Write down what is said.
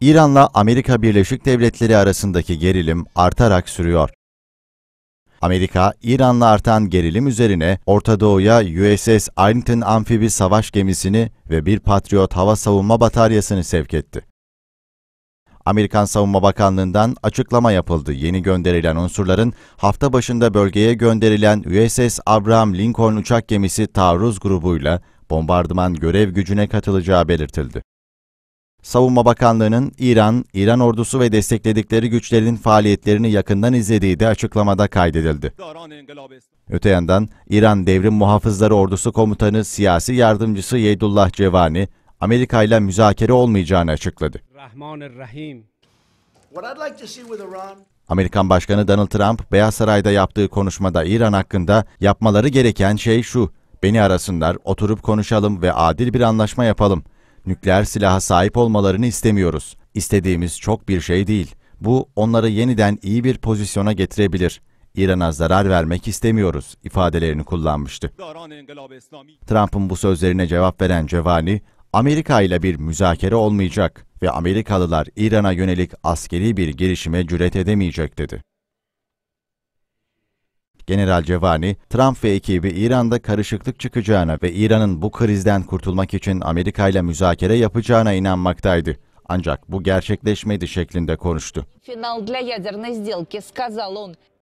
İran'la Amerika Birleşik Devletleri arasındaki gerilim artarak sürüyor. Amerika, İran'la artan gerilim üzerine Orta Doğu'ya USS Arlington amfibi savaş gemisini ve bir Patriot hava savunma bataryasını sevk etti. Amerikan Savunma Bakanlığı'ndan açıklama yapıldı. Yeni gönderilen unsurların hafta başında bölgeye gönderilen USS Abraham Lincoln uçak gemisi taarruz grubuyla bombardıman görev gücüne katılacağı belirtildi. Savunma Bakanlığı'nın İran, İran ordusu ve destekledikleri güçlerin faaliyetlerini yakından izlediği de açıklamada kaydedildi. Öte yandan İran Devrim Muhafızları Ordusu Komutanı Siyasi Yardımcısı Yeydullah Cevani, Amerika ile müzakere olmayacağını açıkladı. Amerikan Başkanı Donald Trump, Beyaz Saray'da yaptığı konuşmada İran hakkında yapmaları gereken şey şu, beni arasınlar, oturup konuşalım ve adil bir anlaşma yapalım.'' Nükleer silaha sahip olmalarını istemiyoruz. İstediğimiz çok bir şey değil. Bu, onları yeniden iyi bir pozisyona getirebilir. İran'a zarar vermek istemiyoruz, ifadelerini kullanmıştı. Trump'ın bu sözlerine cevap veren Cevani, Amerika ile bir müzakere olmayacak ve Amerikalılar İran'a yönelik askeri bir girişime cüret edemeyecek dedi. General Cevani, Trump ve ekibi İran'da karışıklık çıkacağına ve İran'ın bu krizden kurtulmak için Amerika ile müzakere yapacağına inanmaktaydı. Ancak bu gerçekleşmedi şeklinde konuştu.